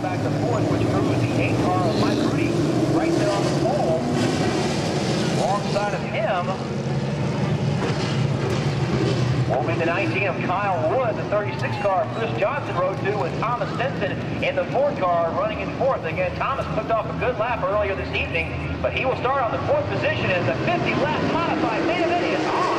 Kyle back to fourth, which proves the eight car of Mike Rudy right there on the pole. Alongside of him be the 19 of Kyle Wood, the 36 car Chris Johnson rode to with Thomas Stinson in the fourth car running in fourth. Again, Thomas took off a good lap earlier this evening, but he will start on the fourth position as the 50 lap modified Maven is on.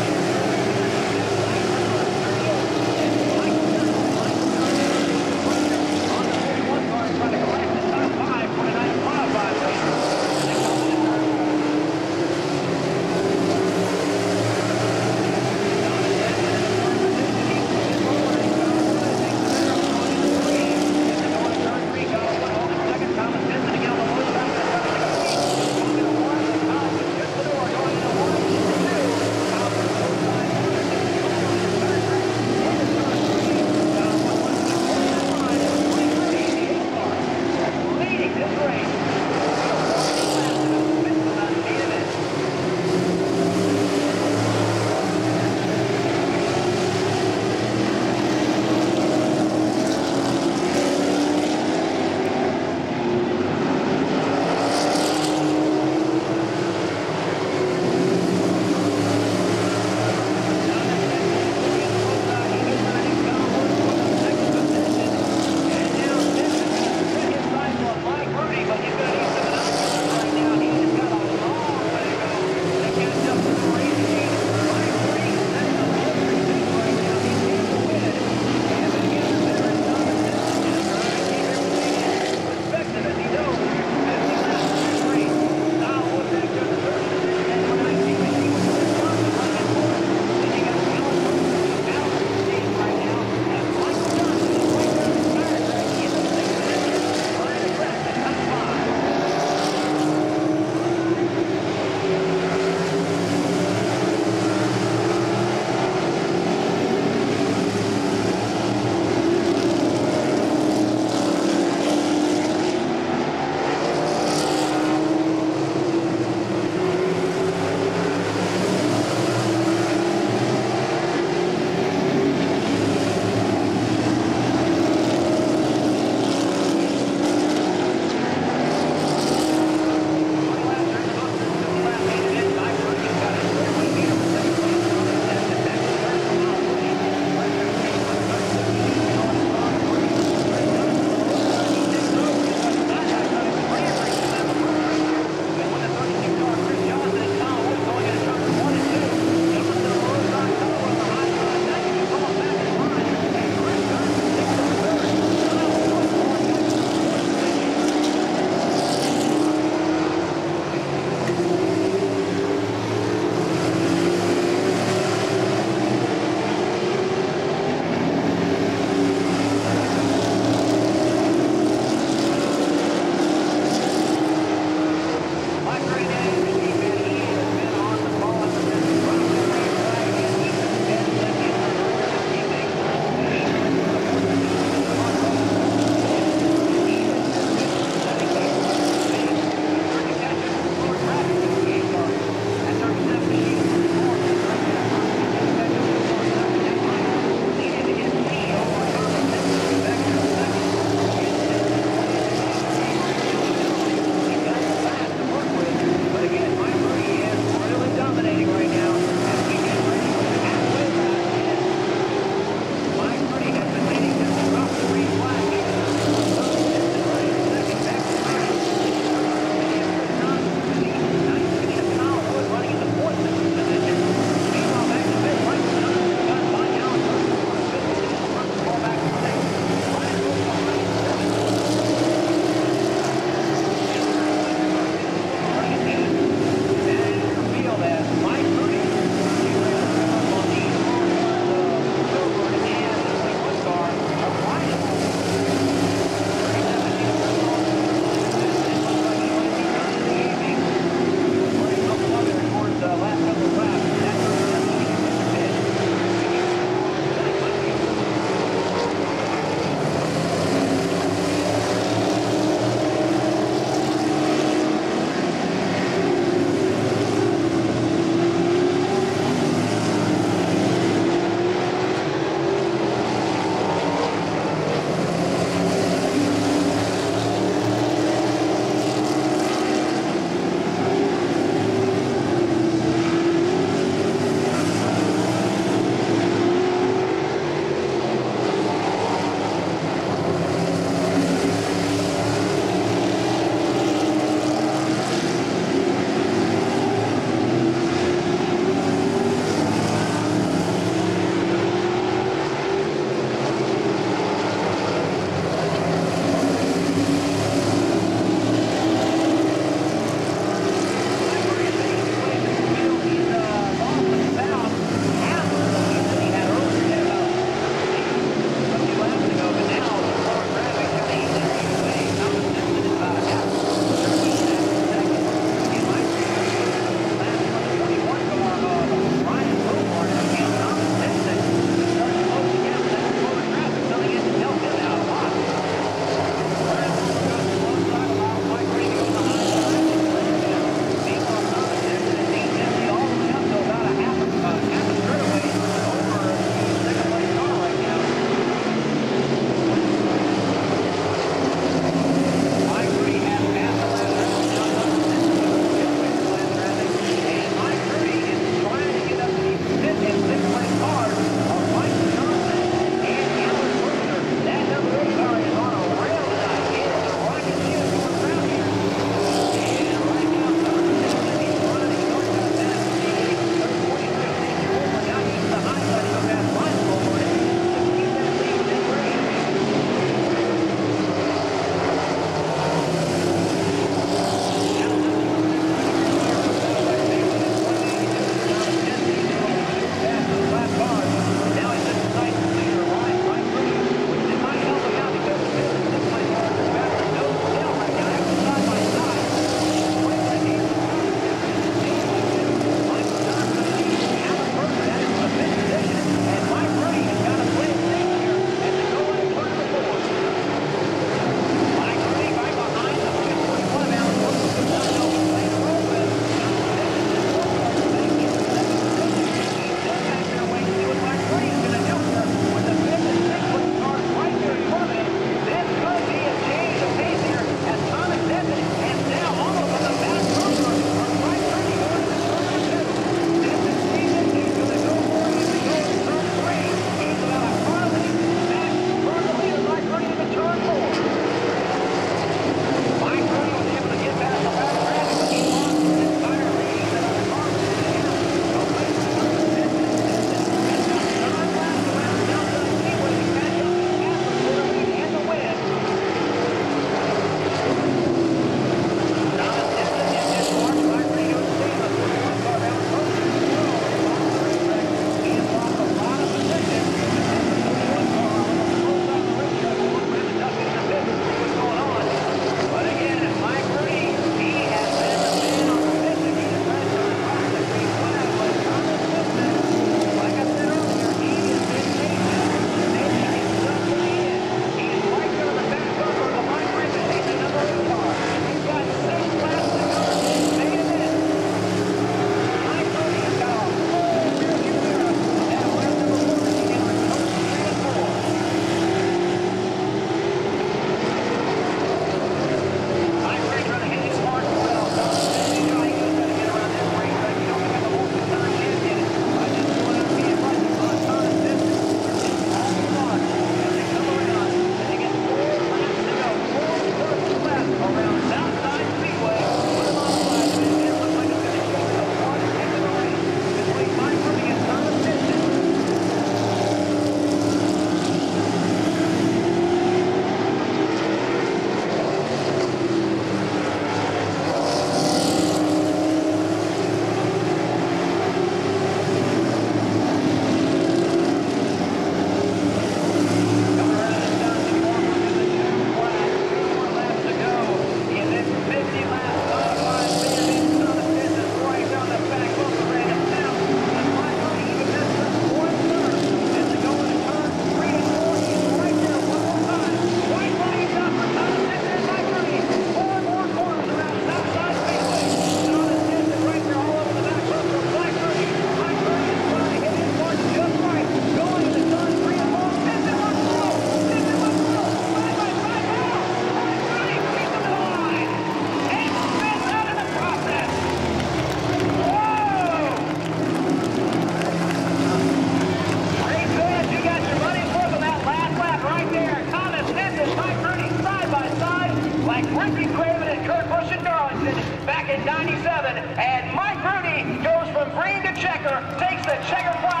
Checker, takes the checker flag